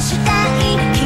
したい